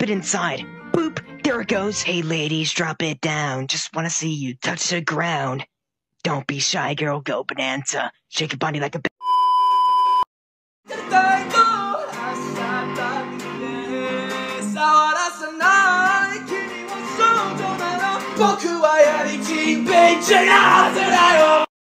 drop it inside. Boop, there it goes. Hey ladies, drop it down. Just wanna see you touch the ground. Don't be shy, girl, go Bananza. Shake your body like a